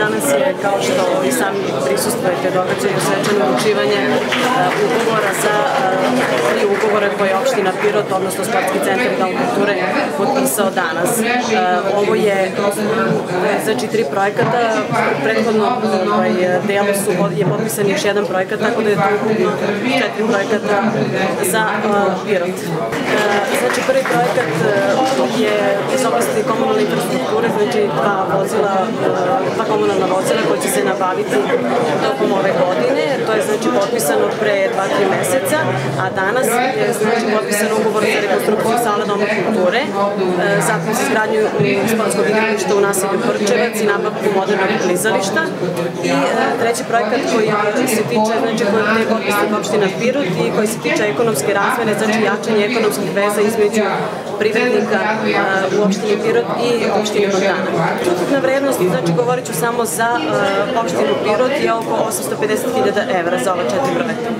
Danas je, kao što i sami prisustujete, događaju svečano uručivanje ugovora sa ugovore koje je opština Pirot, odnosno Sportski centar Dom kulture, potpisao danas. Ovo je, znači, tri projekata, prethodno ovaj, delo su, je potpisan još jedan projekat, tako da je tu četiri projekata za Pirot. Znači, prvi projekat je iz oblasti komunalne infrastrukture, znači dva vozila, dva komunalna vozila koje će se nabaviti tokom ove godine. To je znači potpisano pre 2-3 meseca, a danas je znači potpisan ugovor za rekonstrukciju sala Doma kulture, e, zatim za izgradnju sportskog igrališta u naselju Prčevac i nabavku modernog klizališta. I e, treći projekat koji se tiče, znači koji je potpisnik opština Pirot i koji se tiče ekonomske razmene, znači jačanje ekonomskih veza između privrednika u opštini Pirot i opštini Montana. Ukupna vrednost, znači govorit ću samo za opštinu Pirot je oko 850.000 evra za ova četiri projekta.